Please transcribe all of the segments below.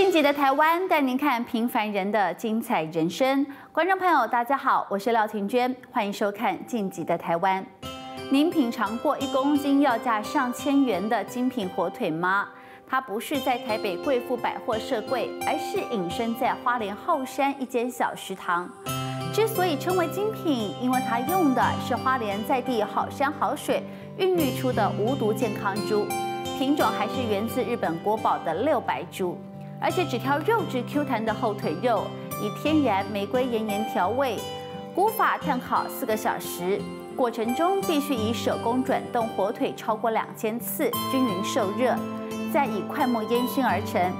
晋级的台湾带您看平凡人的精彩人生。观众朋友，大家好，我是廖婷娟，欢迎收看《晋级的台湾》。您品尝过一公斤要价上千元的精品火腿吗？它不是在台北贵妇百货设柜，而是隐身在花莲后山一间小食堂。之所以称为精品，因为它用的是花莲在地好山好水孕育出的无毒健康猪，品种还是源自日本国宝的六白猪，而且只挑肉质 Q 弹的后腿肉，以天然玫瑰岩盐调味，古法炭烤四个小时，过程中必须以手工转动火腿超过两千次，均匀受热。再以快木烟熏而成，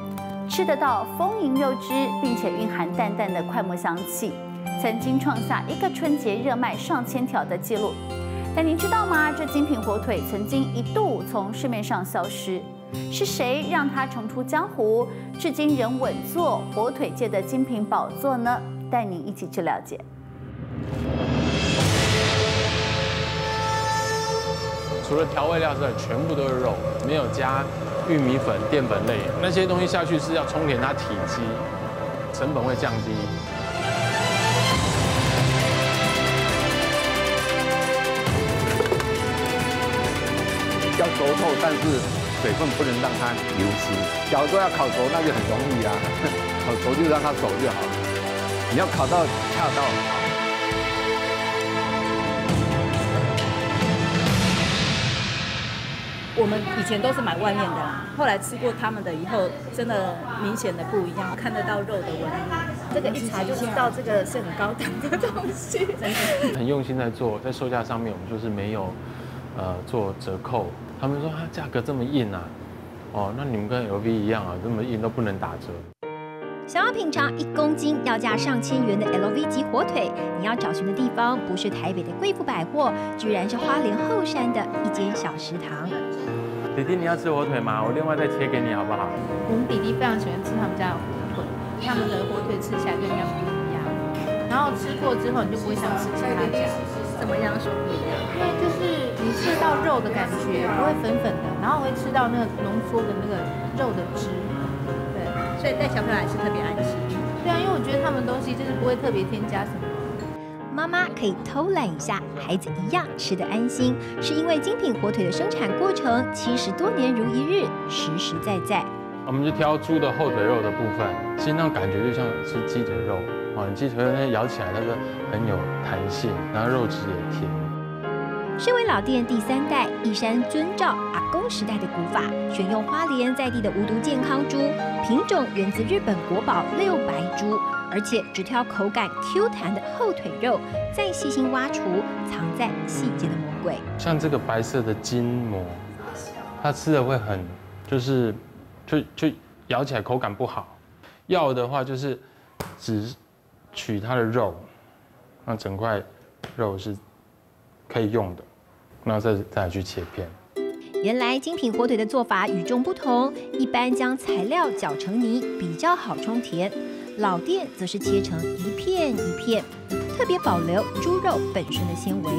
吃得到丰盈肉汁，并且蕴含淡淡的快木香气，曾经创下一个春节热卖上千条的记录。但您知道吗？这精品火腿曾经一度从市面上消失，是谁让他重出江湖，至今仍稳坐火腿界的精品宝座呢？带您一起去了解。除了调味料之外，全部都是肉，没有加。玉米粉、淀粉类那些东西下去是要充填它体积，成本会降低。要熟透，但是水分不能让它流失。假如说要烤熟，那就很容易啊，烤熟就让它熟就好了。你要烤到恰到。我们以前都是买外面的啦，后来吃过他们的以后，真的明显的不一样，看得到肉的纹路。这个一查就知道这个是很高档的东西，真的。很用心在做，在售价上面我们就是没有呃做折扣。他们说啊价格这么硬啊，哦那你们跟 LV 一样啊，这么硬都不能打折。想要品尝一公斤要价上千元的 LV 级火腿，你要找寻的地方不是台北的贵妇百货，居然是花莲后山的一间小食堂。弟弟，你要吃火腿吗？我另外再切给你，好不好？我们弟弟非常喜欢吃他们家的火腿，他们的火腿吃起来跟人家不一样。然后吃过之后，你就不会想吃其他家。怎么样说不一样？因为就是你吃到肉的感觉，不会粉粉的，然后会吃到那个浓缩的那个肉的汁。对，所以带小朋友来是特别安心。对啊，因为我觉得他们东西就是不会特别添加什么。妈妈可以偷懒一下，孩子一样吃得安心，是因为精品火腿的生产过程七十多年如一日，实实在在。我们就挑猪的后腿肉的部分，其实那种感觉就像吃鸡腿肉啊，鸡腿肉那咬起来它是很有弹性，然后肉质也甜。身为老店第三代，义山遵照阿公时代的古法，选用花莲在地的无毒健康猪，品种源自日本国宝六白猪。而且只挑口感 Q 弹的后腿肉，再细心挖除藏在细节的魔鬼。像这个白色的筋膜，它吃的会很，就是就就咬起来口感不好。要的话就是只取它的肉，那整块肉是可以用的，然后再再去切片。原来精品火腿的做法与众不同，一般将材料搅成泥比较好充填。老店则是切成一片一片，特别保留猪肉本身的纤维。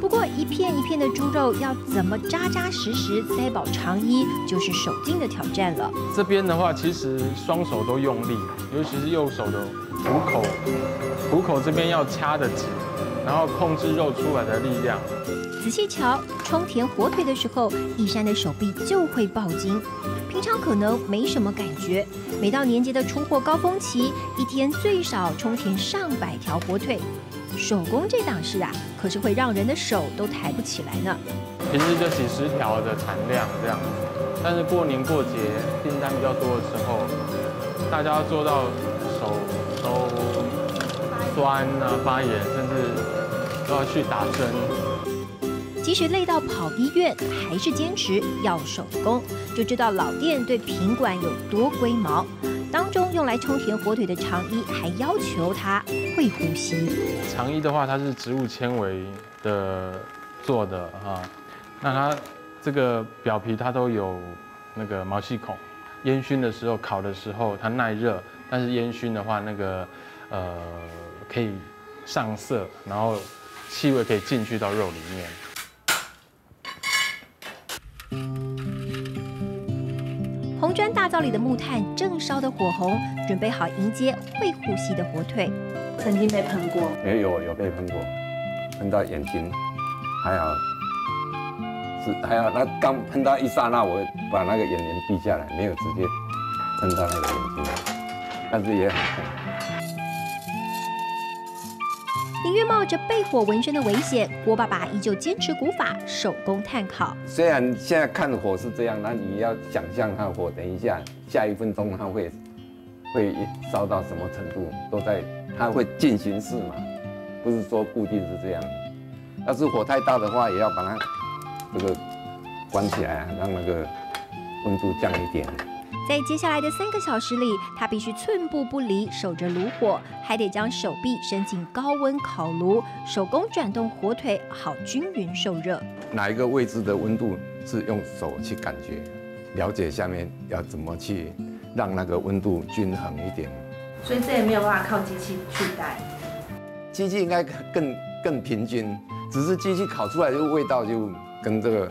不过，一片一片的猪肉要怎么扎扎实实塞饱肠衣，就是手劲的挑战了。这边的话，其实双手都用力，尤其是右手的虎口，虎口这边要掐得紧，然后控制肉出来的力量。仔细瞧，冲填火腿的时候，一山的手臂就会爆筋。平常可能没什么感觉，每到年节的出货高峰期，一天最少充填上百条火腿。手工这档事啊，可是会让人的手都抬不起来呢。平时就几十条的产量这样，但是过年过节订单比较多的时候，大家做到手都酸啊、发炎，甚至都要去打针。即使累到跑医院，还是坚持要手工，就知道老店对品管有多龟毛。当中用来充填火腿的肠衣，还要求它会呼吸。肠衣的话，它是植物纤维的做的啊，那它这个表皮它都有那个毛细孔，烟熏的时候、烤的时候它耐热，但是烟熏的话，那个呃可以上色，然后气味可以进去到肉里面。红砖大灶里的木炭正烧得火红，准备好迎接会呼吸的火腿。曾经被喷过，也有有被喷过，喷到眼睛，还好是还好，那刚喷到一刹那，我把那个眼帘闭下来，没有直接喷到那个眼睛，但是也很痛。宁愿冒着被火纹身的危险，郭爸爸依旧坚持古法手工炭烤。虽然现在看火是这样，那你要想象它火，等一下下一分钟它会会烧到什么程度，都在它会进行式嘛，不是说固定是这样。要是火太大的话，也要把它这个关起来，让那个温度降一点。在接下来的三个小时里，他必须寸步不离，守着炉火，还得将手臂伸进高温烤炉，手工转动火腿，好均匀受热。哪一个位置的温度是用手去感觉，了解下面要怎么去让那个温度均衡一点。所以这也没有办法靠机器取代。机器应该更更平均，只是机器烤出来的味道就跟这个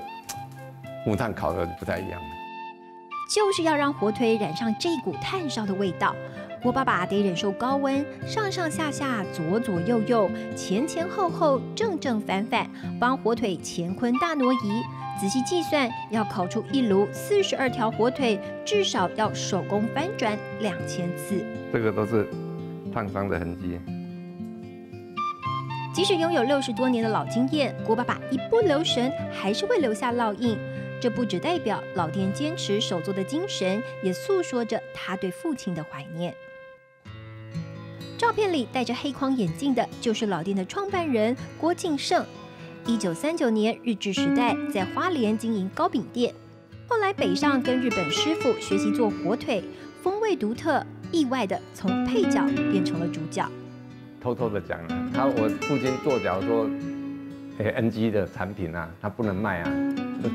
木炭烤的不太一样。就是要让火腿染上这股炭烧的味道。郭爸爸得忍受高温，上上下下、左左右右、前前后后、正正反反，帮火腿乾坤大挪移。仔细计算，要烤出一炉四十二条火腿，至少要手工翻转两千次。这个都是烫伤的痕迹。即使拥有六十多年的老经验，郭爸爸一不留神，还是会留下烙印。这不只代表老店坚持手作的精神，也诉说着他对父亲的怀念。照片里戴着黑框眼镜的，就是老店的创办人郭敬胜。一九三九年日治时代，在花莲经营糕饼店，后来北上跟日本师傅学习做火腿，风味独特，意外的从配角变成了主角。偷偷的讲，他我父亲做假如说，NG 的产品啊，他不能卖啊。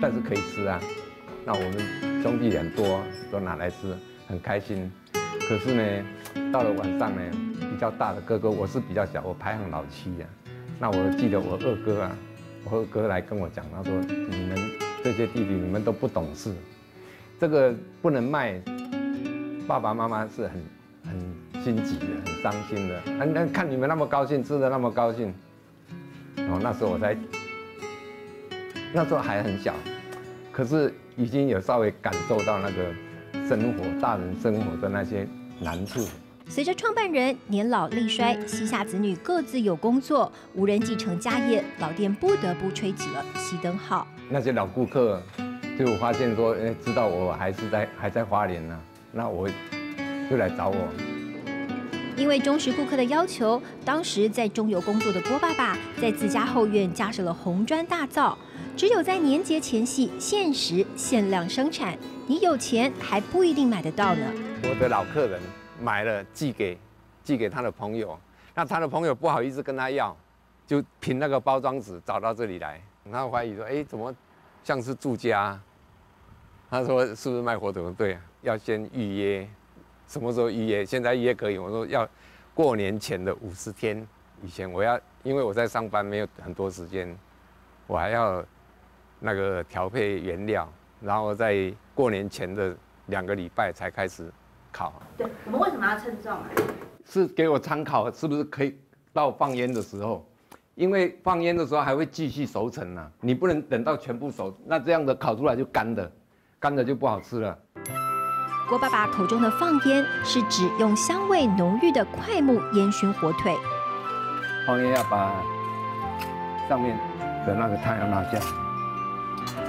但是可以吃啊，那我们兄弟俩多都拿来吃，很开心。可是呢，到了晚上呢，比较大的哥哥，我是比较小，我排行老七呀。那我记得我二哥啊，我二哥来跟我讲，他说你们这些弟弟你们都不懂事，这个不能卖。爸爸妈妈是很很心急的，很伤心的。那那看你们那么高兴，吃的那么高兴，哦，那时候我才。那时候还很小，可是已经有稍微感受到那个生活、大人生活的那些难处。随着创办人年老力衰，膝下子女各自有工作，无人继承家业，老店不得不吹起了熄灯号。那些老顾客就发现说，哎，知道我还是在还在花莲呢，那我就来找我。因为忠实顾客的要求，当时在中油工作的郭爸爸在自家后院架设了红砖大灶。只有在年节前夕限时限量生产，你有钱还不一定买得到呢。我的老客人买了寄给寄给他的朋友，那他的朋友不好意思跟他要，就凭那个包装纸找到这里来，然后怀疑说：哎，怎么像是住家？他说是不是卖火腿？对啊，要先预约，什么时候预约？现在预约可以。我说要过年前的五十天以前，我要因为我在上班，没有很多时间，我还要。那个调配原料，然后在过年前的两个礼拜才开始烤。对，我们为什么要称重啊？是给我参考，是不是可以到放烟的时候？因为放烟的时候还会继续熟成呢，你不能等到全部熟，那这样的烤出来就干的，干的就不好吃了。郭爸爸口中的放烟，是指用香味浓郁的快木烟熏火腿。放烟要把上面的那个炭要拿下。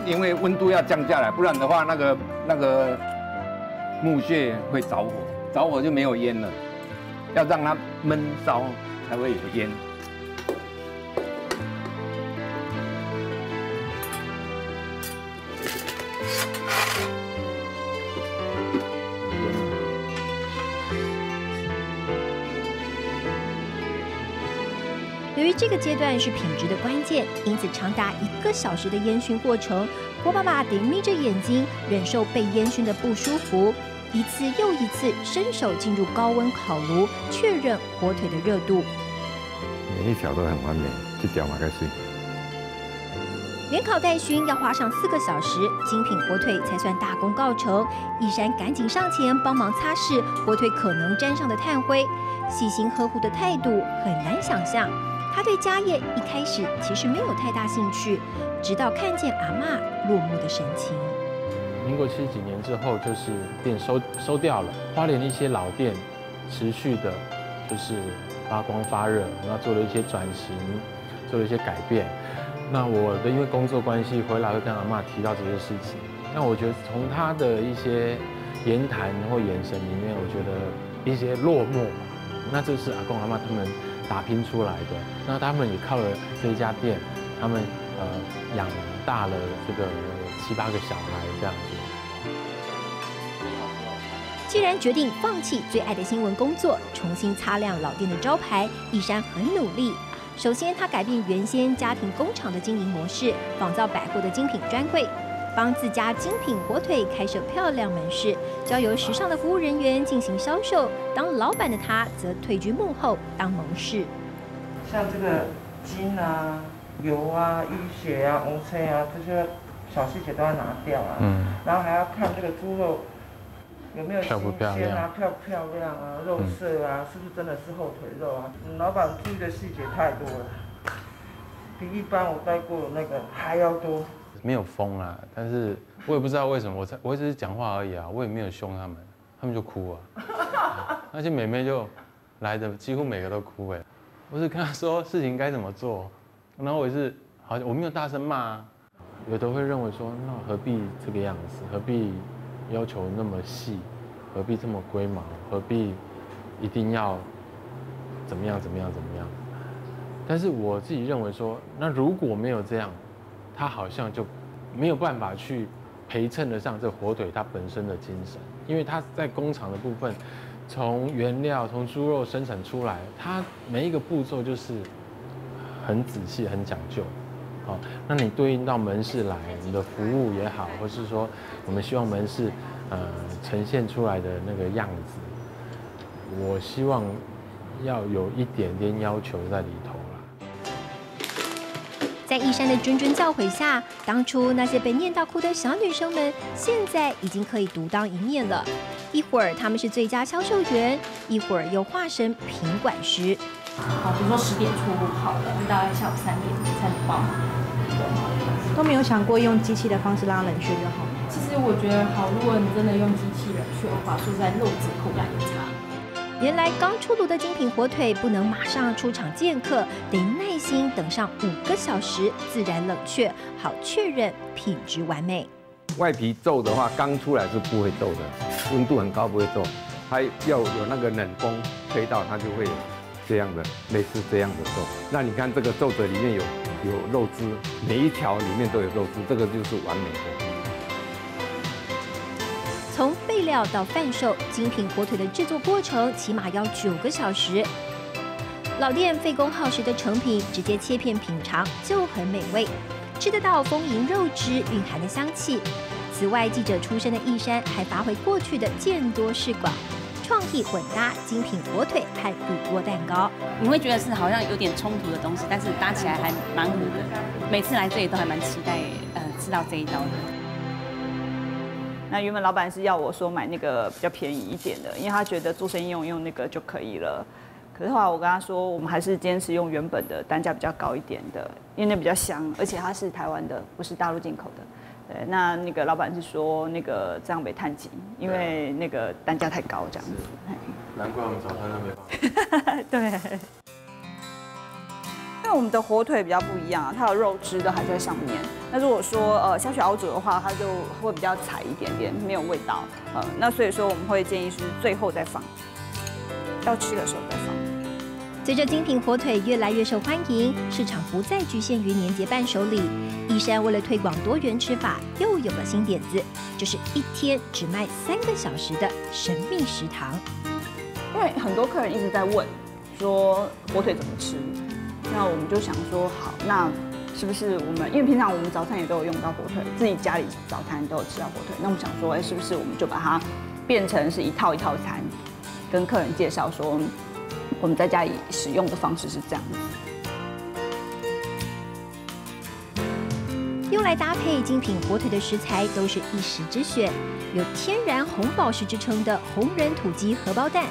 因为温度要降下来，不然的话，那个那个木屑会着火，着火就没有烟了。要让它闷烧才会有烟。阶段是品质的关键，因此长达一个小时的烟熏过程，郭爸爸得眯着眼睛忍受被烟熏的不舒服，一次又一次伸手进入高温烤炉，确认火腿的热度。每一条都很完美，这条马该碎。连烤带熏要花上四个小时，精品火腿才算大功告成。一山赶紧上前帮忙擦拭火腿可能沾上的炭灰，细心呵护的态度很难想象。他对家业一开始其实没有太大兴趣，直到看见阿嬷落寞的神情。民国七十几年之后，就是店收收掉了，花莲的一些老店持续的，就是发光发热，然后做了一些转型，做了一些改变。那我的因为工作关系回来会跟阿嬷提到这些事情。那我觉得从他的一些言谈或眼神里面，我觉得一些落寞。那这是阿公阿嬷他们打拼出来的。那他们也靠了这一家店，他们呃养大了这个七八个小孩这样子。既然决定放弃最爱的新闻工作，重新擦亮老店的招牌，一山很努力。首先，他改变原先家庭工厂的经营模式，仿造百货的精品专柜，帮自家精品火腿开设漂亮门市，交由时尚的服务人员进行销售。当老板的他，则退居幕后当门市。像这个筋啊、油啊、淤血啊、红车啊，这些小细节都要拿掉啊。嗯。然后还要看这个猪肉。有没有新鲜啊？漂不漂亮啊？肉色啊？是不是真的是后腿肉啊？老板注意的细节太多了，比一般我带过的那个还要多。没有疯啊，但是我也不知道为什么，我才我只是讲话而已啊，我也没有凶他们，他们就哭啊。那些美眉就来的几乎每个都哭哎，我是跟她说事情该怎么做，然后我也是好像我没有大声骂，啊有的会认为说那何必这个样子，何必？要求那么细，何必这么龟毛？何必一定要怎么样怎么样怎么样？但是我自己认为说，那如果没有这样，他好像就没有办法去陪衬得上这火腿它本身的精神，因为它在工厂的部分，从原料从猪肉生产出来，它每一个步骤就是很仔细很讲究。好那你对应到门市来，你的服务也好，或是说我们希望门市呃呈现出来的那个样子，我希望要有一点点要求在里头。在一山的谆谆教诲下，当初那些被念到哭的小女生们，现在已经可以独当一面了。一会儿他们是最佳销售员，一会儿又化身品管师。好，比如说十点出好了，大概下午三点才能爆。都没有想过用机器的方式拉冷却就好。其实我觉得好，如果你真的用机器冷却的话，说在肉质口感也差。原来刚出炉的精品火腿不能马上出厂见客，得耐心等上五个小时自然冷却，好确认品质完美。外皮皱的话，刚出来是不会皱的，温度很高不会皱，它要有那个冷风吹到，它就会有这样的类似这样的皱。那你看这个皱褶里面有。有肉汁，每一条里面都有肉汁，这个就是完美的。从备料到贩售，精品火腿的制作过程起码要九个小时。老店费工耗时的成品，直接切片品尝就很美味，吃得到丰盈肉汁蕴含的香气。此外，记者出身的义山还发挥过去的见多识广。创意混搭精品火腿和乳酪蛋糕，你会觉得是好像有点冲突的东西，但是搭起来还蛮合的。每次来这里都还蛮期待，呃，吃到这一道的。那原本老板是要我说买那个比较便宜一点的，因为他觉得做生意用用那个就可以了。可是后来我跟他说，我们还是坚持用原本的单价比较高一点的，因为那比较香，而且它是台湾的，不是大陆进口的。对，那那个老板是说那个这样没探及，因为那个单价太高这样子。难怪我们早餐都没放。对。那我们的火腿比较不一样啊，它的肉汁都还在上面。那如果说呃下去熬煮的话，它就会比较柴一点点，没有味道。呃，那所以说我们会建议是最后再放，要吃的时候再放。随着精品火腿越来越受欢迎，市场不再局限于年节伴手礼。一山为了推广多元吃法，又有了新点子，就是一天只卖三个小时的神秘食堂。因为很多客人一直在问，说火腿怎么吃，那我们就想说，好，那是不是我们因为平常我们早餐也都有用到火腿，自己家里早餐都有吃到火腿，那我们想说，哎，是不是我们就把它变成是一套一套餐，跟客人介绍说。我们在家里使用的方式是这样子。用来搭配精品火腿的食材都是一时之选，有天然红宝石之称的红人土鸡荷包蛋，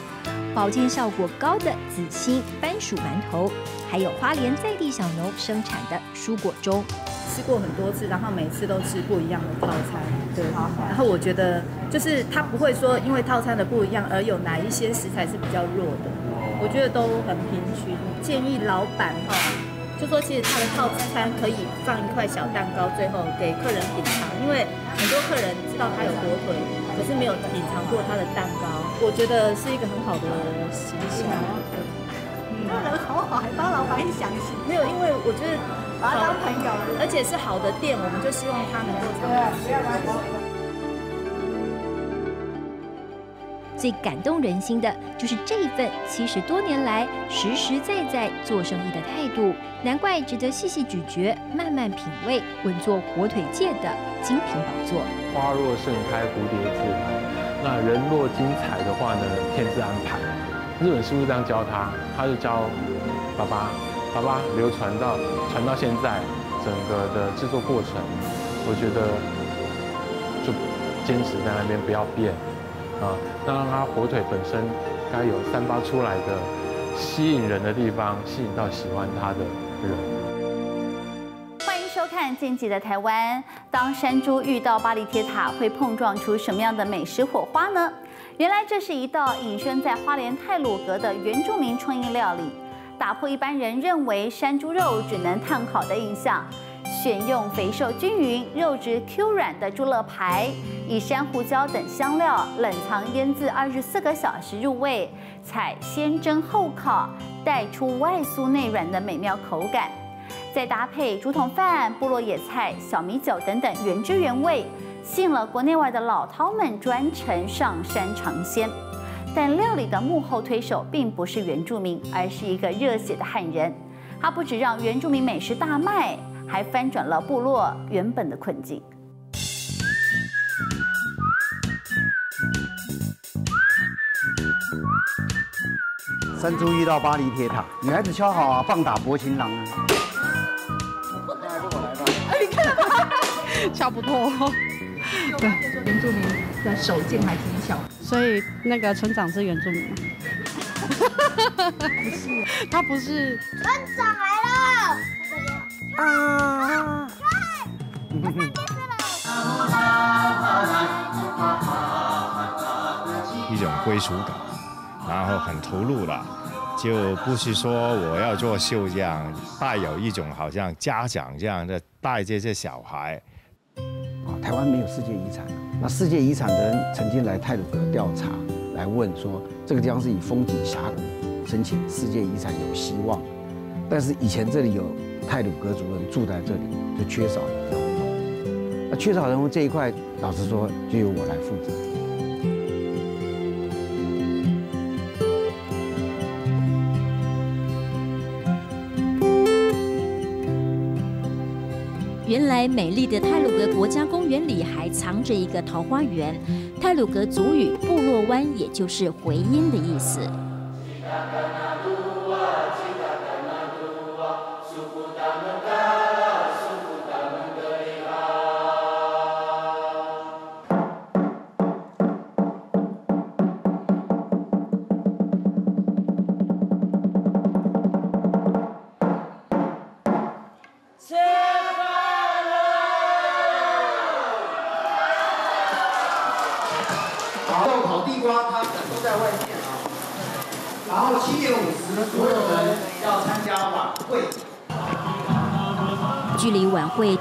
保健效果高的紫心番薯馒头，还有花莲在地小农生产的蔬果粥。吃过很多次，然后每次都吃不一样的套餐，对。然后我觉得就是它不会说因为套餐的不一样而有哪一些食材是比较弱的，我觉得都很平均。建议老板哈，就说其实他的套餐可以放一块小蛋糕，最后给客人品尝，因为很多客人知道他有火腿，可是没有品尝过他的蛋糕，我觉得是一个很好的形象。那人好好，还帮老板想心。没有，因为我觉得。把他当朋友，而且是好的店，我们就希望他能够长久。最感动人心的就是这一份七十多年来实实在在做生意的态度，难怪值得细细咀嚼、慢慢品味，稳坐火腿界的精品宝座。花若盛开，蝴蝶自来。那人若精彩的话呢，天自安排。日本师傅这样教他，他就教爸爸。爸爸，流传到传到现在，整个的制作过程，我觉得就坚持在那边不要变啊，那让他火腿本身该有散发出来的吸引人的地方，吸引到喜欢他的人。欢迎收看《晋级的台湾》。当山猪遇到巴黎铁塔，会碰撞出什么样的美食火花呢？原来这是一道隐身在花莲泰鲁阁的原住民创意料理。打破一般人认为山猪肉只能炭烤的印象，选用肥瘦均匀、肉质 Q 软的猪肋排，以山胡椒等香料冷藏腌制二十四个小时入味，采先蒸后烤，带出外酥内软的美妙口感。再搭配竹筒饭、部落野菜、小米酒等等原汁原味，吸引了国内外的老饕们专程上山尝鲜。但料理的幕后推手并不是原住民，而是一个热血的汉人。他不止让原住民美食大卖，还翻转了部落原本的困境。山猪遇到巴黎铁塔，女孩子敲好啊，棒打薄情郎啊！看，敲不破。对，原住民的手劲还挺小。所以那个村长是原住民吗？不是，他不是。村长来了！啊！一种归属感，然后很投入了，就不是说我要做秀这样，带有一种好像家长这样的带这些小孩。啊，台湾没有世界遗产。那世界遗产的人曾经来泰鲁阁调查，来问说这个地方是以风景峡谷申请世界遗产有希望，但是以前这里有泰鲁阁族人住在这里，就缺少人文。那缺少人文这一块，老实说就由我来负责。原来美丽的泰鲁格国家公园里还藏着一个桃花源，泰鲁格族语“部落湾”也就是回音的意思。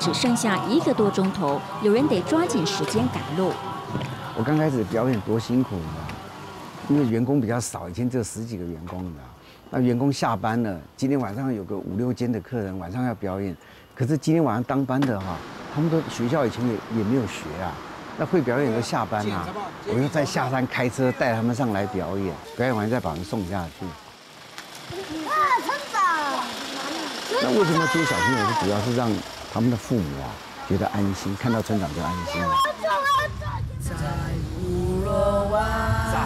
只剩下一个多钟头，有人得抓紧时间赶路。我刚开始表演多辛苦啊，因为员工比较少，以前只有十几个员工的。那员工下班了，今天晚上有个五六间的客人晚上要表演，可是今天晚上当班的哈，他们都学校以前也也没有学啊，那会表演都下班啊，我就再下山开车带他们上来表演，表演完再把他们送下去。那为什么接小朋友？是主要是让他们的父母啊觉得安心，看到村长就安心。在乌罗湾，在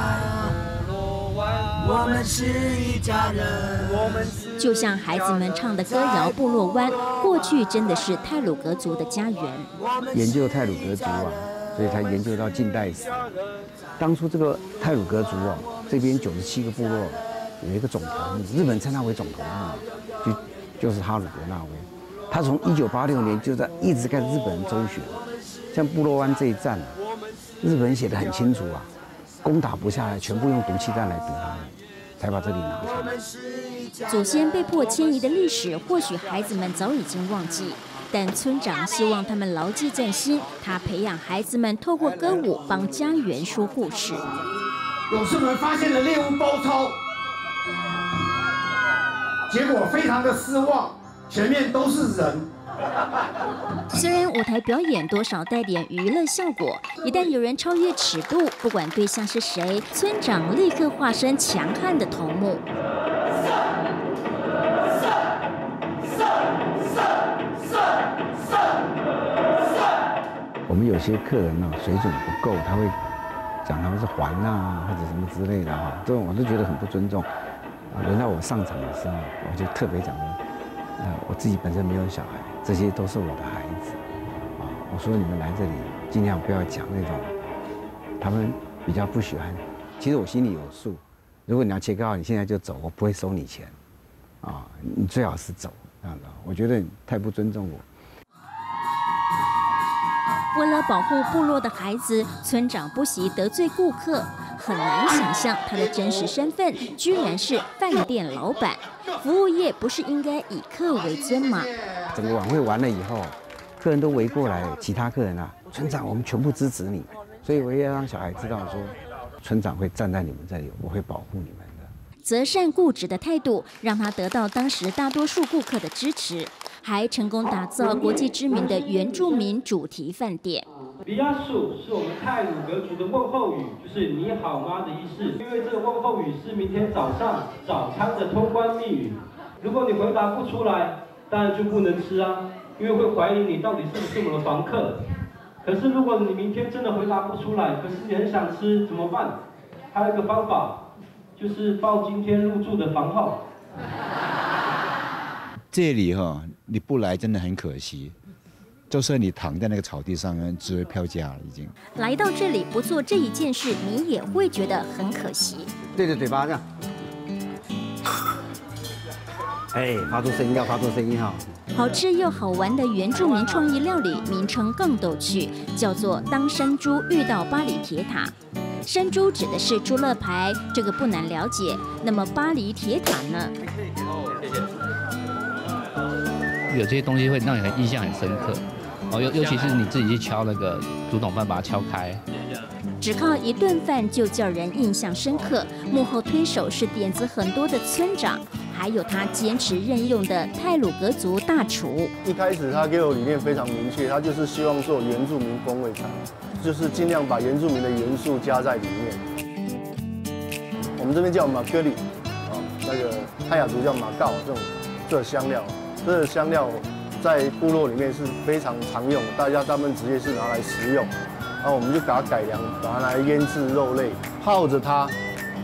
乌罗湾，我们是一家人。我们。就像孩子们唱的歌谣《部落湾》，过去真的是泰鲁格族的家园。研究泰鲁格族啊，所以才研究到近代史。当初这个泰鲁格族啊，这边九十七个部落有一个总头目，日本称他为总头目，就就是哈鲁格纳威。他从一九八六年就在一直跟日本人周旋，像布洛湾这一战啊，日本人写的很清楚啊，攻打不下来，全部用毒气弹来堵他们，才把这里拿下来。祖先被迫迁移的历史，或许孩子们早已经忘记，但村长希望他们牢记在心。他培养孩子们透过歌舞帮家园说故事。勇士们发现了猎物包抄，结果非常的失望。前面都是人。虽然舞台表演多少带点娱乐效果，一旦有人超越尺度，不管对象是谁，村长立刻化身强悍的头目。我们有些客人呢水准不够，他会讲他们是还啊或者什么之类的哈，这种我都觉得很不尊重。轮到我上场的时候，我就特别讲说。我自己本身没有小孩，这些都是我的孩子啊！我说你们来这里尽量不要讲那种他们比较不喜欢。其实我心里有数，如果你要切割，你现在就走，我不会收你钱啊！你最好是走这样的，我觉得你太不尊重我。为了保护部落的孩子，村长不惜得罪顾客，很难想象他的真实身份居然是饭店老板。服务业不是应该以客为尊吗？整个晚会完了以后，客人都围过来，其他客人啊，村长，我们全部支持你，所以我也要让小孩知道说，村长会站在你们这里，我会保护你们的。择善固执的态度，让他得到当时大多数顾客的支持，还成功打造国际知名的原住民主题饭店。比亚数是我们泰鲁格族的问候语，就是你好吗的意思。因为这个问候语是明天早上早餐的通关密语。如果你回答不出来，当然就不能吃啊，因为会怀疑你到底是不是我们的房客。可是如果你明天真的回答不出来，可是你很想吃怎么办？还有一个方法，就是报今天入住的房号。这里哈，你不来真的很可惜。就是你躺在那个草地上，只会票价了，已经。来到这里不做这一件事，你也会觉得很可惜。对着嘴巴这样，哎，发出声音要发出声音哈。好吃又好玩的原住民创意料理，名称更逗趣，叫做“当山猪遇到巴黎铁塔”。山猪指的是猪肋排，这个不难了解。那么巴黎铁塔呢？有这些东西会让你很印象很深刻。哦，尤尤其是你自己去敲那个竹筒饭，把它敲开。只靠一顿饭就叫人印象深刻，幕后推手是点子很多的村长，还有他坚持任用的泰鲁格族大厨。一开始他给我理念非常明确，他就是希望做原住民风味餐，就是尽量把原住民的元素加在里面。我们这边叫马格里，啊，那个泰雅族叫马告，这种这香料，这香料。在部落里面是非常常用，大家他们直接是拿来食用，然后我们就把它改良，把它来腌制肉类，泡着它，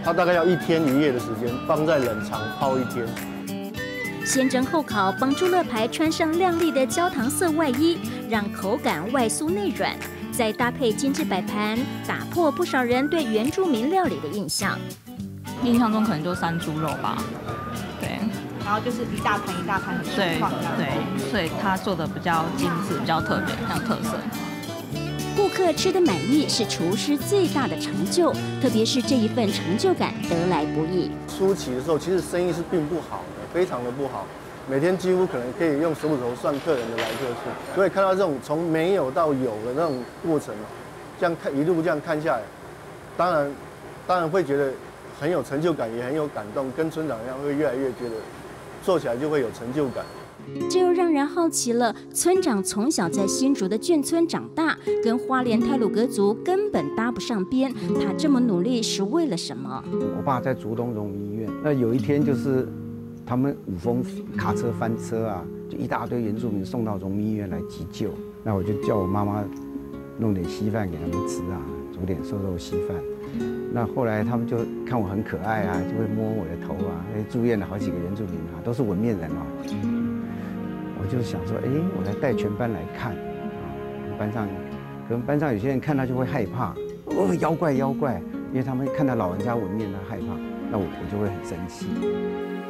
它大概要一天一夜的时间，放在冷藏泡一天。先蒸后烤，帮猪肋排穿上亮丽的焦糖色外衣，让口感外酥内软，再搭配精致摆盘，打破不少人对原住民料理的印象。印象中可能就山猪肉吧。然后就是一大盘一大盘很对对，所以他做的比较精致，比较特别，很有特色。顾客吃的满意是厨师最大的成就，特别是这一份成就感得来不易。初期的时候，其实生意是并不好的，非常的不好，每天几乎可能可以用手指头算客人的来客数。所以看到这种从没有到有的那种过程，这样看一路这样看下来，当然当然会觉得很有成就感，也很有感动，跟村长一样，会越来越觉得。做起来就会有成就感，这又让人好奇了。村长从小在新竹的眷村长大，跟花莲泰鲁格族根本搭不上边。他这么努力是为了什么？我爸在竹东荣民医院，那有一天就是他们五峰卡车翻车啊，就一大堆原住民送到荣民医院来急救。那我就叫我妈妈弄点稀饭给他们吃啊，煮点瘦肉稀饭。那后来他们就看我很可爱啊，就会摸我的头啊。哎，住院的好几个原住民啊，都是纹面人哦。我就想说，哎，我来带全班来看啊。班上，可能班上有些人看到就会害怕，哦，妖怪妖怪，因为他们看到老人家纹面，他害怕，那我我就会很生气。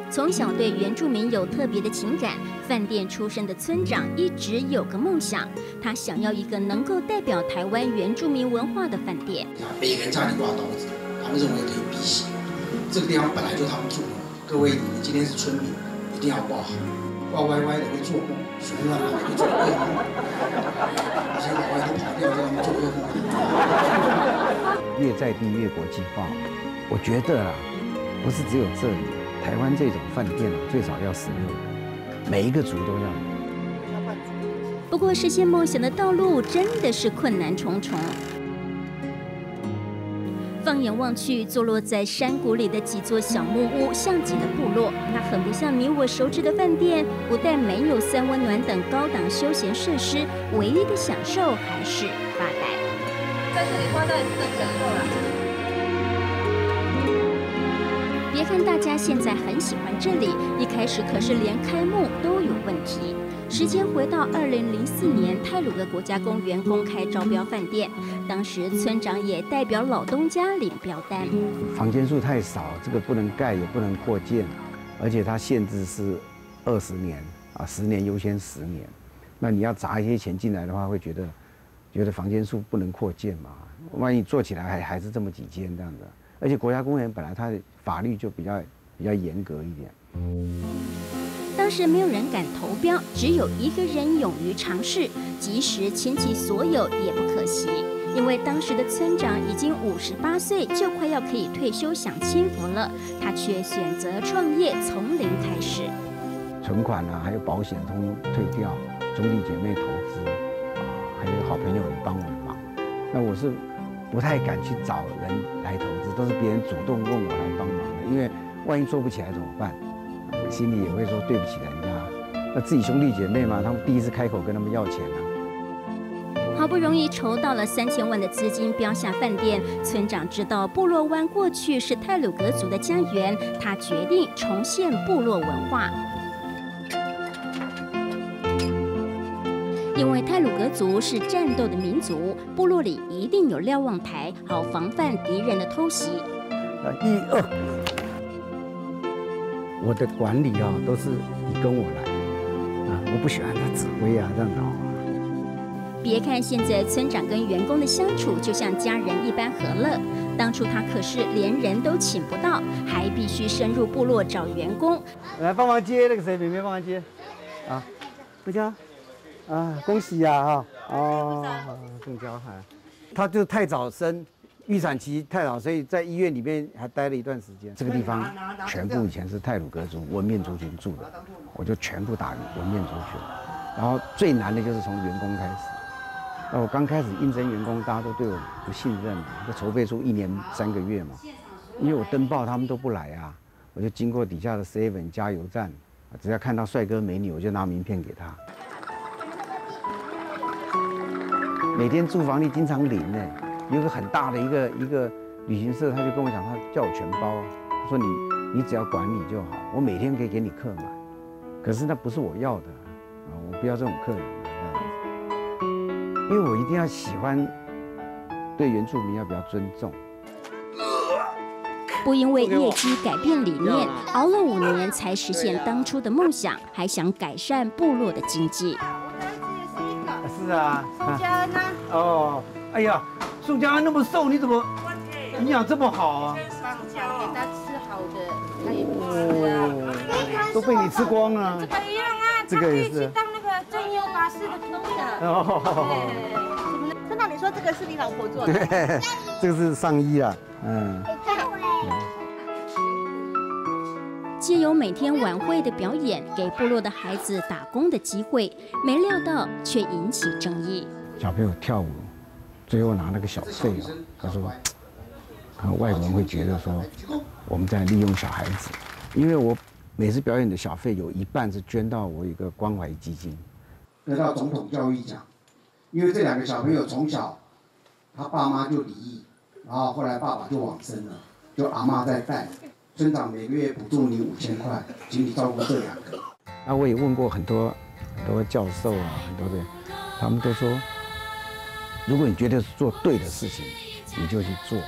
从小对原住民有特别的情感，饭店出身的村长一直有个梦想，他想要一个能够代表台湾原住民文化的饭店。每个人家里挂刀子，他们认为可以辟邪。这个地方本来就他们住的，各位，你们今天是村民，一定要挂好，挂歪歪的会做梦，随乱跑会做噩梦。那些老外都跑掉，让他们做噩梦。越在地越国际化，我觉得啊，不是只有这里。台湾这种饭店啊，最少要十六个，每一个族都要。不过实现梦想的道路真的是困难重重。放眼望去，坐落在山谷里的几座小木屋，像极了部落。那很不像你我熟知的饭店，不但没有三温暖等高档休闲设施，唯一的享受还是发呆。在这里发呆是很享受了。别看大家现在很喜欢这里，一开始可是连开幕都有问题。时间回到二零零四年，泰鲁格国家公园公开招标饭店，当时村长也代表老东家领标单。房间数太少，这个不能盖也不能扩建，而且它限制是二十年啊，十年优先十年。那你要砸一些钱进来的话，会觉得觉得房间数不能扩建嘛？万一做起来还还是这么几间这样的。而且国家公园本来它的法律就比较比较严格一点。当时没有人敢投标，只有一个人勇于尝试，即使倾其所有也不可惜。因为当时的村长已经五十八岁，就快要可以退休享清福了，他却选择创业，从零开始。存款啊，还有保险通退掉，兄弟姐妹投资啊，还有好朋友也帮我忙。那我是。不太敢去找人来投资，都是别人主动问我来帮忙的。因为万一做不起来怎么办？心里也会说对不起人家。那自己兄弟姐妹嘛，他们第一次开口跟他们要钱啊。好不容易筹到了三千万的资金标下饭店，村长知道部落湾过去是泰鲁格族的家园，他决定重现部落文化。因为泰鲁格族是战斗的民族，部落里一定有瞭望台，好防范敌人的偷袭。呃，一二，我的管理啊，都是你跟我来啊，我不喜欢他指挥啊，这样搞。别看现在村长跟员工的相处就像家人一般和乐，当初他可是连人都请不到，还必须深入部落找员工。来帮忙接那个谁，妹妹帮忙接。啊，回家。啊，恭喜呀！哈，哦，郑娇涵，他就太早生，预产期太早，所以在医院里面还待了一段时间。这个地方全部以前是泰鲁格族文面族群住的，我就全部打文面族群。然后最难的就是从员工开始。那我刚开始应征员工，大家都对我不信任嘛，就筹备出一年三个月嘛。因为我登报他们都不来啊，我就经过底下的 seven 加油站，只要看到帅哥美女，我就拿名片给他。每天住房里经常领呢，有个很大的一个一个旅行社，他就跟我讲，他叫我全包，他说你你只要管理就好，我每天可以给你客满，可是那不是我要的啊，我不要这种客人啊，因为我一定要喜欢对原住民要比较尊重，不因为业绩改变理念，熬了五年才实现当初的梦想，还想改善部落的经济。是啊，宋佳恩呢？哦，哎呀，宋佳恩那么瘦，你怎么营养这么好啊？给他吃好的，他也不吃啊。都被你吃光了。这个一样啊，这个也是当那个正优巴士的徒弟的。哦。村长，你说这个是你老婆做的？对，这个是上衣啊，嗯。借由每天晚会的表演，给部落的孩子打工的机会，没料到却引起争议。小朋友跳舞，最后拿了个小费哦，他说，可能外国人会觉得说我们在利用小孩子，因为我每次表演的小费有一半是捐到我一个关怀基金，得到总统教育奖，因为这两个小朋友从小他爸妈就离异，然后后来爸爸就往生了，就阿妈在带，村长每个月补助你五千块，请你照顾这两个。那我也问过很多很多教授啊，很多的，他们都说，如果你觉得是做对的事情，你就去做。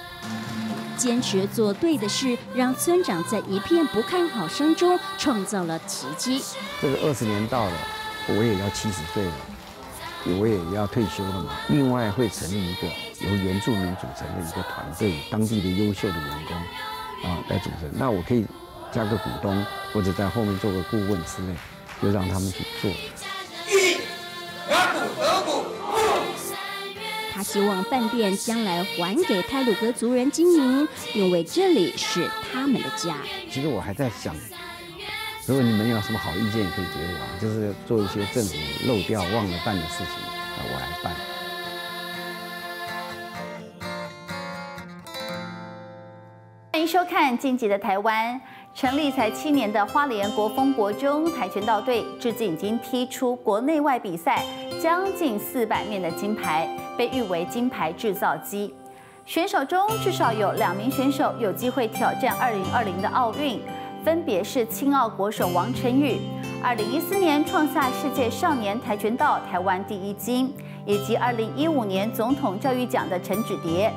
坚持做对的事，让村长在一片不看好声中创造了奇迹。这个二十年到了，我也要七十岁了，我也要退休了嘛。另外会成立一个由原住民组成的一个团队，当地的优秀的员工啊来组成。那我可以加个股东，或者在后面做个顾问之类，就让他们去做。他希望饭店将来还给泰鲁格族人经营，因为这里是他们的家。其实我还在想，如果你们有什么好意见，也可以给我啊，就是做一些政府漏掉、忘了办的事情，啊，我来办。收看《晋级的台湾》。成立才七年的花莲国风国中跆拳道队，至今已经踢出国内外比赛将近四百面的金牌，被誉为金牌制造机。选手中至少有两名选手有机会挑战二零二零的奥运，分别是青奥国手王晨宇，二零一四年创下世界少年跆拳道台湾第一金，以及二零一五年总统教育奖的陈芷蝶。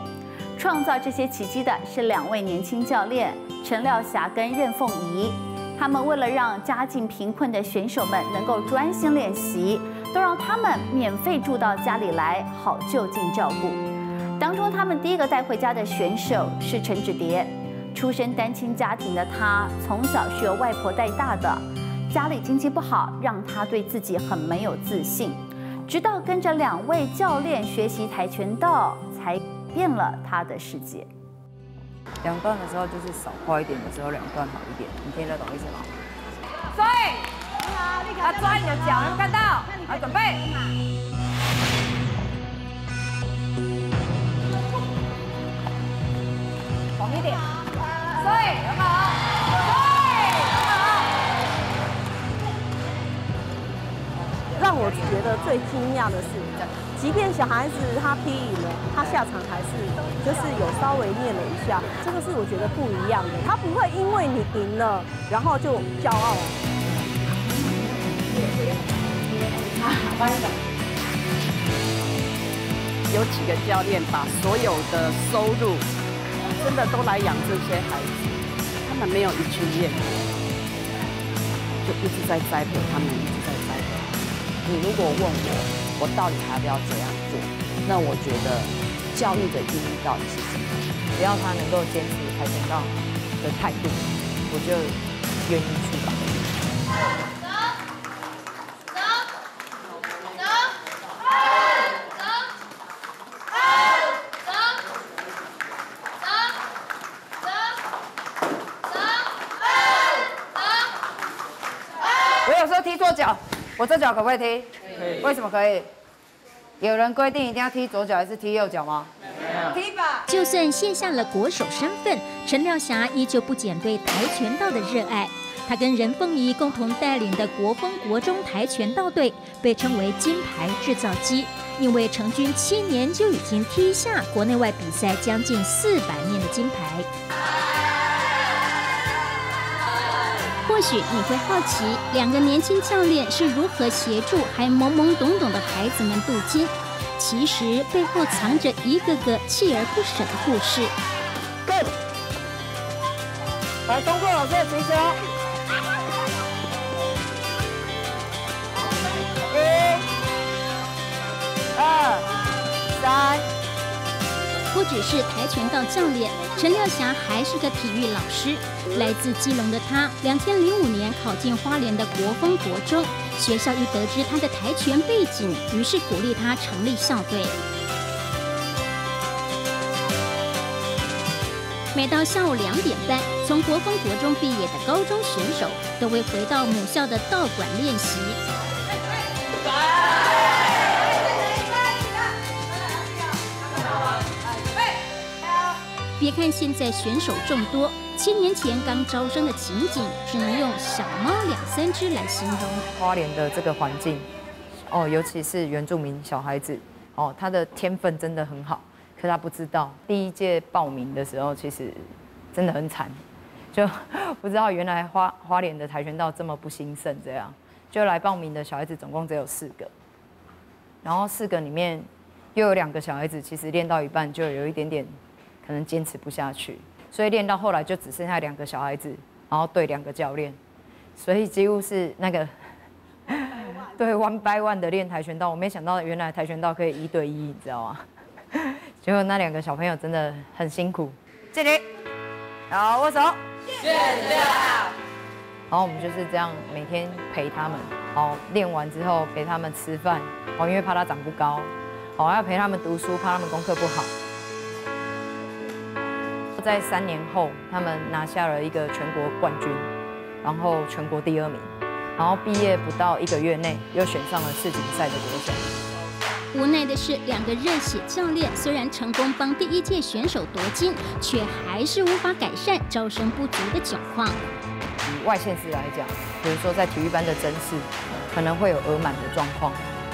创造这些奇迹的是两位年轻教练陈廖霞跟任凤仪，他们为了让家境贫困的选手们能够专心练习，都让他们免费住到家里来，好就近照顾。当中，他们第一个带回家的选手是陈芷蝶，出身单亲家庭的他，从小是由外婆带大的，家里经济不好，让他对自己很没有自信，直到跟着两位教练学习跆拳道，才。变了他的世界。两段的时候就是少快一点的时候，两段好一点，你听得懂意思吗？所以，他抓你的脚，能看到？好，准备。猛一点。所以，很好。我觉得最惊讶的是。即便小孩子他批赢了，他下场还是就是有稍微念了一下，这个是我觉得不一样的。他不会因为你赢了，然后就骄傲。有几个教练把所有的收入真的都来养这些孩子，他们没有一句怨言，就一直在栽培他们，你如果问我。我到底还要不要这样做？那我觉得教育的意义到底是什么？只要他能够坚持跆拳道的态度，我就愿意去吧。走走走我有时候踢错脚，我这脚可不可以踢？可以为什么可以？有人规定一定要踢左脚还是踢右脚吗？踢吧。就算卸下了国手身份，陈廖霞依旧不减对跆拳道的热爱。他跟任凤仪共同带领的国风国中跆拳道队被称为金牌制造机，因为成军七年就已经踢下国内外比赛将近四百面的金牌。或许你会好奇，两个年轻教练是如何协助还懵懵懂懂的孩子们镀金？其实背后藏着一个个锲而不舍的故事。Good，来，通过老师的指示。一、二、三。只是跆拳道教练，陈廖霞还是个体育老师。来自基隆的他，两千零五年考进花莲的国风国中，学校一得知他的跆拳背景，于是鼓励他成立校队。每到下午两点半，从国风国中毕业的高中选手，都会回到母校的道馆练习。别看现在选手众多，七年前刚招生的情景，只能用小猫两三只来形容。花莲的这个环境，哦，尤其是原住民小孩子，哦，他的天分真的很好。可他不知道，第一届报名的时候其实真的很惨，就不知道原来花花莲的跆拳道这么不兴盛，这样就来报名的小孩子总共只有四个，然后四个里面又有两个小孩子其实练到一半就有一点点可能坚持不下去，所以练到后来就只剩下两个小孩子，然后对两个教练，所以几乎是那个对 one by one 的练跆拳道，我没想到原来跆拳道可以一对一，你知道吗？结果那两个小朋友真的很辛苦，这里，好握手，谢谢。然后我们就是这样每天陪他们，好练完之后陪他们吃饭，哦，因为怕他长不高，好要陪他们读书，怕他们功课不好。在三年后，他们拿下了一个全国冠军，然后全国第二名，然后毕业不到一个月内又选上了世锦赛的国手。无奈的是，两个热血教练虽然成功帮第一届选手夺金，却还是无法改善招生不足的窘况。以外县市来讲，比如说在体育班的甄试，可能会有额满的状况。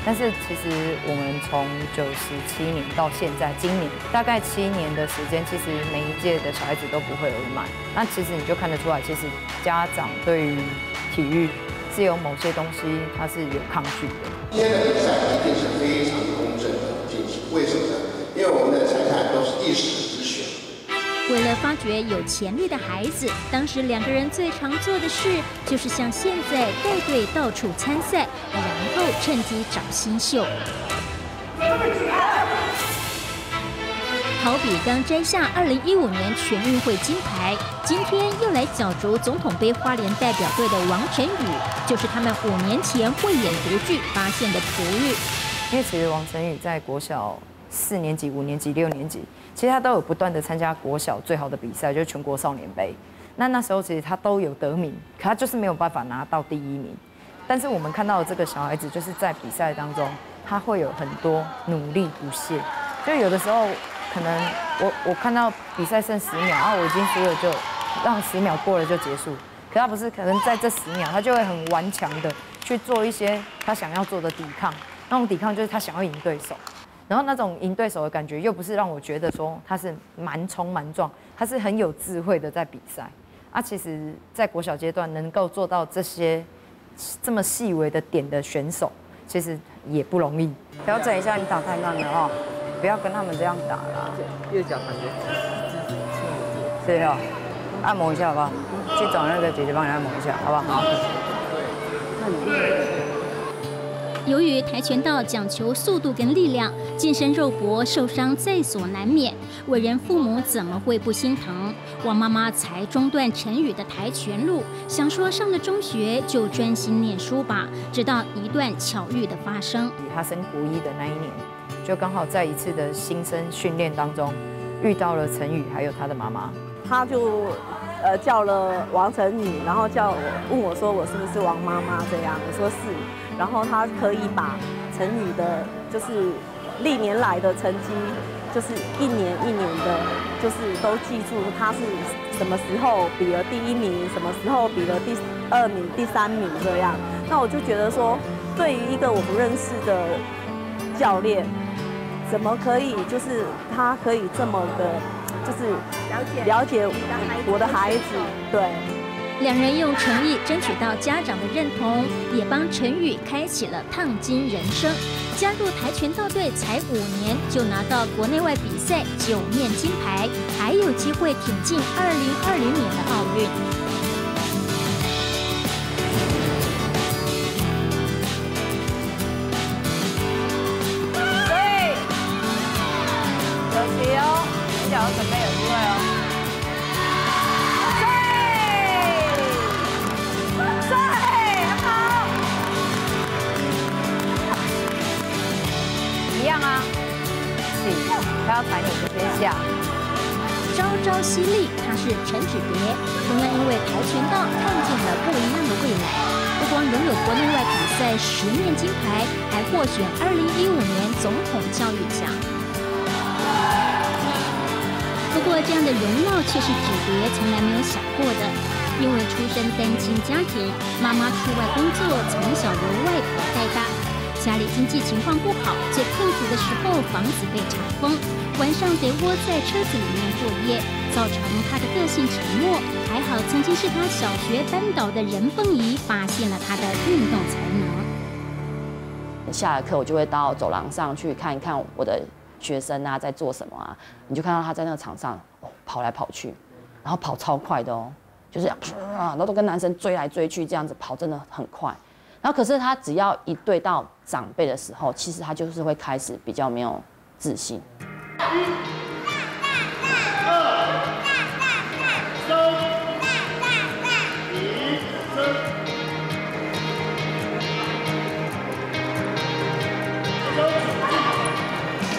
但是其实我们从九十七年到现在，今年大概七年的时间，其实每一届的小孩子都不会额满。那其实你就看得出来，其实家长对于体育是有某些东西他是有抗拒的。今天的比赛一定是非常公正的进行，为什么呢？因为我们的裁判都是一时。为了发掘有潜力的孩子，当时两个人最常做的事就是像现在带队到处参赛，然后趁机找新秀。好比刚摘下2015年全运会金牌，今天又来角逐总统杯花莲代表队的王晨宇，就是他们五年前慧眼独具发现的璞玉。因为其实王晨宇在国小四年级、五年级、六年级，其实他都有不断的参加国小最好的比赛，就是全国少年杯。那那时候其实他都有得名，可他就是没有办法拿到第一名。但是我们看到的这个小孩子，就是在比赛当中，他会有很多努力不懈。就有的时候。可能我我看到比赛剩十秒，然后，我已经输了，就让十秒过了就结束。可他不是，可能在这十秒，他就会很顽强的去做一些他想要做的抵抗。那种抵抗就是他想要赢对手，然后那种赢对手的感觉又不是让我觉得说他是蛮冲蛮壮，他是很有智慧的在比赛。啊，其实，在国小阶段能够做到这些这么细微的点的选手，其实也不容易。调整一下，你打太慢了哦。不要跟他们这样打啦。右脚感觉是哦，按摩一下好不好？去找那个姐姐帮你按摩一下，好不好？好。由于跆拳道讲求速度跟力量，近身肉搏受伤在所难免。伟人父母怎么会不心疼？王妈妈才中断陈宇的跆拳路，想说上了中学就专心念书吧。直到一段巧遇的发生，他升国一的那一年。就刚好在一次的新生训练当中，遇到了陈宇还有他的妈妈，他就呃叫了王晨宇，然后叫我问我说我是不是王妈妈这样，我说是，然后他可以把陈宇的，就是历年来的成绩，就是一年一年的，就是都记住他是什么时候比了第一名，什么时候比了第二名、第三名这样，那我就觉得说，对于一个我不认识的教练。怎么可以？就是他可以这么的，就是了解了解我的孩子，对。两人用诚意争取到家长的认同，也帮陈宇开启了烫金人生。加入跆拳道队才五年，就拿到国内外比赛九面金牌，还有机会挺进二零二零年的奥运。他要踩你就先下。招招犀利，他是陈芷蝶，同样因为跆拳道看见了不一样的未来。不光拥有国内外比赛十面金牌，还获选二零一五年总统教育奖。不过，这样的荣耀却是芷蝶从来没有想过的。因为出身单亲家庭，妈妈出外工作，从小由外婆带大。家里经济情况不好，解困苦的时候房子被查封，晚上得窝在车子里面过夜，造成他的个性沉默。还好曾经是他小学班导的任凤仪发现了他的运动才能。下了课我就会到走廊上去看一看我的学生啊在做什么啊，你就看到他在那个场上跑来跑去，然后跑超快的哦。就是啊，然后都跟男生追来追去，这样子跑真的很快。然后可是他只要一对到长辈的时候，其实他就是会开始比较没有自信。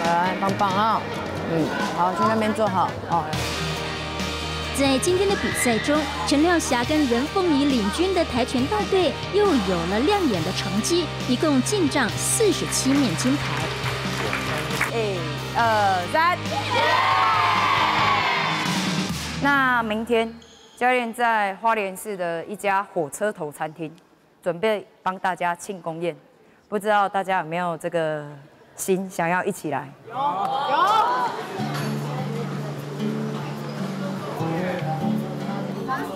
来，棒棒啊！嗯，好，去那边坐好哦。在今天的比赛中，陈亮霞跟任凤仪领军的跆拳道队又有了亮眼的成绩，一共进账四十七面金牌。一、二、三。那明天，教练在花莲市的一家火车头餐厅，准备帮大家庆功宴，不知道大家有没有这个心，想要一起来？有，有。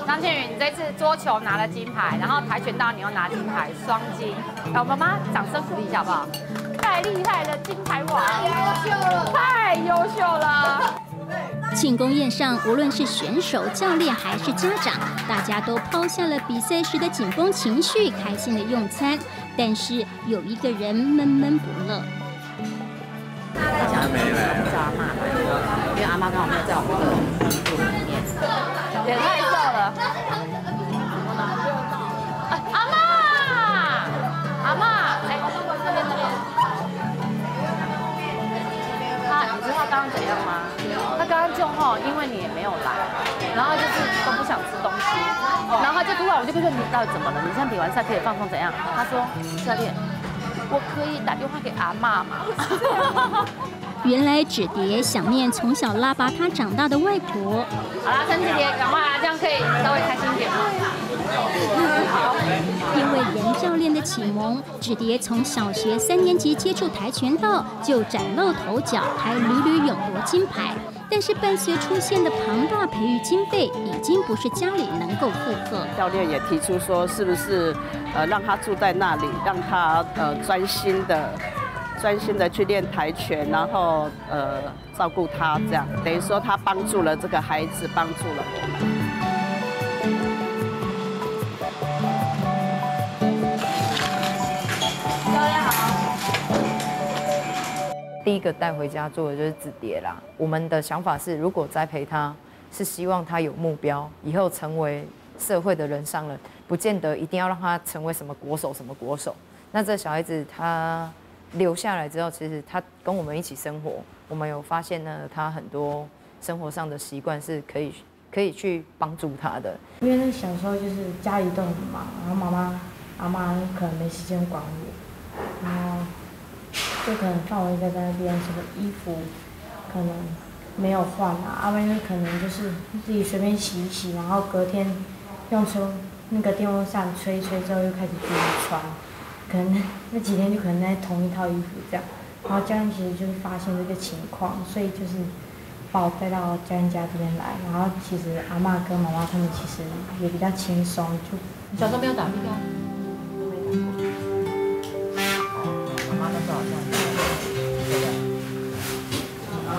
张倩宇，你这次桌球拿了金牌，然后跆拳道你又拿金牌，双金。我妈妈掌声鼓励一下好不好？太厉害了，金牌王！太优秀了，太优秀了。庆功宴上，无论是选手、教练还是家长，大家都抛下了比赛时的紧绷情绪，开心的用餐。但是有一个人闷闷不乐。阿没来，叫阿妈来，因为阿妈刚好没有在我们的群组里面。阿妈，阿妈，哎，这边这边。他，你知道刚刚怎样吗？他刚刚就吼，因为你也没有来，然后就是都不想吃东西，然后他就突然我就跟说你到底怎么了？你现在比完赛可以放松怎样？他说教练，我可以打电话给阿妈吗？原来纸蝶想念从小拉拔他长大的外婆。好啦，陈纸蝶，赶快来，这样可以稍微开心一点吗？因为严教练的启蒙，纸蝶从小学三年级接触跆拳道就崭露头角，还屡屡勇夺金牌。但是伴随出现的庞大培育经费，已经不是家里能够负荷。教练也提出说，是不是呃让他住在那里，让他呃专心的。专心的去练跆拳，然后呃照顾他，这样等于说他帮助了这个孩子，帮助了我们。教练好。第一个带回家做的就是紫蝶啦。我们的想法是，如果栽培他，是希望他有目标，以后成为社会的人上人，不见得一定要让他成为什么国手，什么国手。那这小孩子他。留下来之后，其实他跟我们一起生活，我们有发现呢，他很多生活上的习惯是可以可以去帮助他的。因为那小时候就是家里都很忙，然后妈妈、阿妈可能没时间管我，然后就可能放我一个在那边，什么衣服可能没有换啊，阿妹可能就是自己随便洗一洗，然后隔天用吹那个电风扇吹一吹之后又开始自己穿。可能那几天就可能在同一套衣服这样，然后教练其实就是发现这个情况，所以就是把我带到教练家这边来，然后其实阿妈跟妈妈他们其实也比较轻松，就小时候没有打过。妈妈那时候好像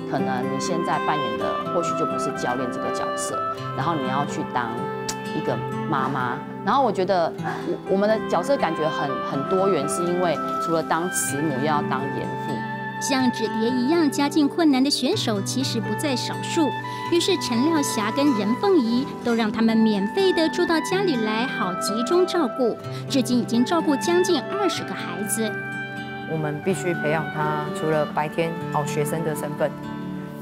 可能你现在扮演的或许就不是教练这个角色，然后你要去当一个妈妈。然后我觉得，我我们的角色感觉很很多元，是因为除了当慈母，又要当严父。像纸蝶一样家境困难的选手，其实不在少数。于是陈廖霞跟任凤仪都让他们免费的住到家里来，好集中照顾。至今已经照顾将近二十个孩子。我们必须培养他，除了白天好学生的身份，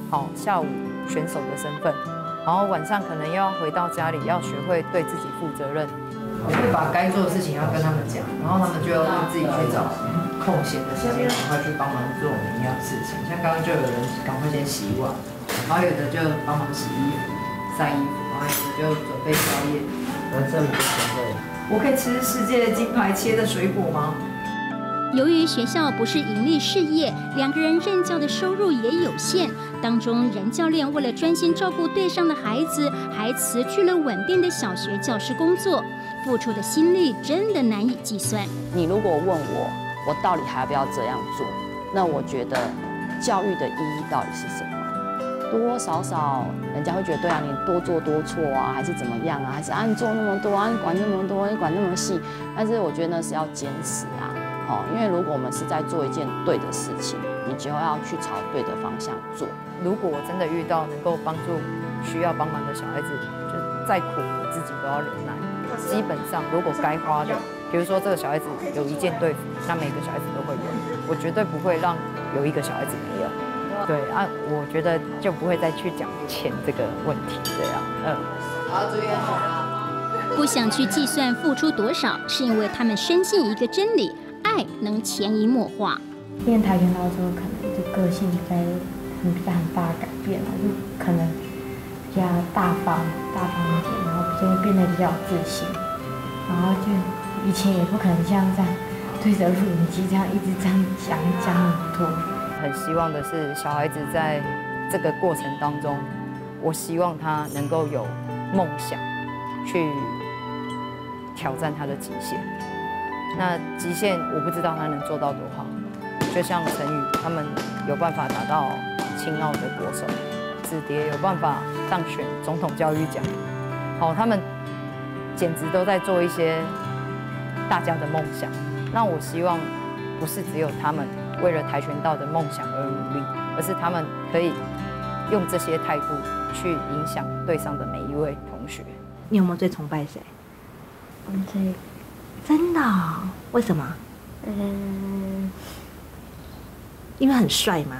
好下午选手的身份，然后晚上可能又要回到家里，要学会对自己负责任。我会把该做的事情要跟他们讲，然后他们就要自己去找空闲的时间，赶快去帮忙做我们要的事情。像刚刚就有人赶快先洗碗，然后有的就帮忙洗衣服、晒衣服，然后有的就准备宵夜。那这么多准备，我可以吃世界金牌切的水果吗？由于学校不是盈利事业，两个人任教的收入也有限。当中，任教练为了专心照顾队上的孩子，还辞去了稳定的小学教师工作，付出的心力真的难以计算。你如果问我，我到底还要不要这样做？那我觉得教育的意义到底是什么？多多少少，人家会觉得，对啊，你多做多错啊，还是怎么样啊？还是啊，你做那么多啊，你管那么多，你管那么细？但是我觉得那是要坚持啊，哦，因为如果我们是在做一件对的事情，你就要去朝对的方向做。如果我真的遇到能够帮助需要帮忙的小孩子，就再苦我自己都要忍耐。基本上，如果该花的，比如说这个小孩子有一件队服，那每个小孩子都会有，我绝对不会让有一个小孩子没有。对啊，我觉得就不会再去讲钱这个问题，这样，嗯。好，注意不想去计算付出多少，是因为他们深信一个真理：爱能潜移默化。练跆拳道之后，可能就个性在很大很大改变了，就可能比较大方、大方一点，然后就变得比较有自信，然后就以前也不可能像这样对着录影机这样一直这样讲讲很多。很希望的是，小孩子在这个过程当中，我希望他能够有梦想，去挑战他的极限。那极限我不知道他能做到多好，就像陈宇他们有办法拿到青奥的国手，子蝶有办法当选总统教育奖，好，他们简直都在做一些大家的梦想。那我希望不是只有他们。为了跆拳道的梦想而努力，而是他们可以用这些态度去影响队上的每一位同学。你有没有最崇拜谁？嗯，这真的？为什么？嗯，因为很帅吗？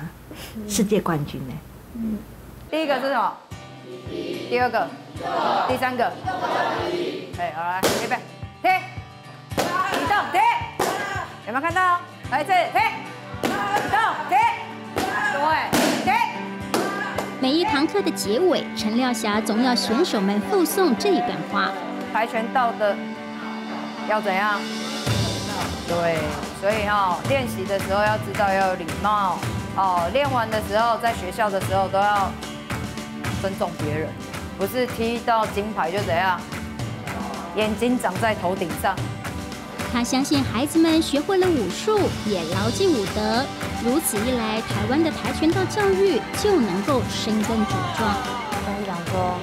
世界冠军呢？嗯。第一个是什么？第二个？第三个？哎，好来，预备，停，移动，停，有没有看到？来一次，停。每一堂课的结尾，陈廖霞总要选手们附送这一段话：跆拳道的要怎样？对，所以哈，练习的时候要知道要有礼貌哦。练完的时候，在学校的时候都要尊重别人，不是踢到金牌就怎样，眼睛长在头顶上。他相信孩子们学会了武术，也牢记武德。如此一来，台湾的跆拳道教育就能够生根茁壮。跟你讲说，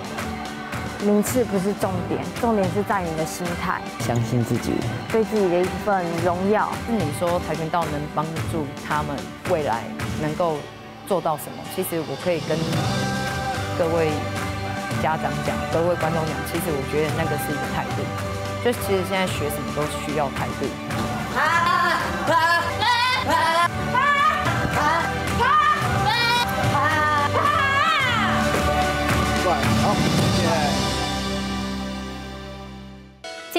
名次不是重点，重点是在你的心态，相信自己，对自己的一份荣耀。那你说跆拳道能帮助他们未来能够做到什么？其实我可以跟各位家长讲，各位观众讲，其实我觉得那个是一个态度。就其实现在学什么都需要态度。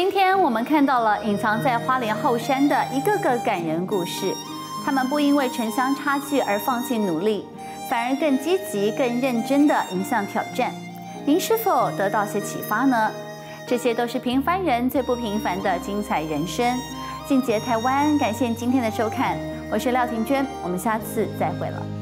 今天我们看到了隐藏在花莲后山的一个个感人故事，他们不因为城乡差距而放弃努力，反而更积极、更认真的迎向挑战。您是否得到些启发呢？这些都是平凡人最不平凡的精彩人生。进阶台湾，感谢今天的收看，我是廖婷娟，我们下次再会了。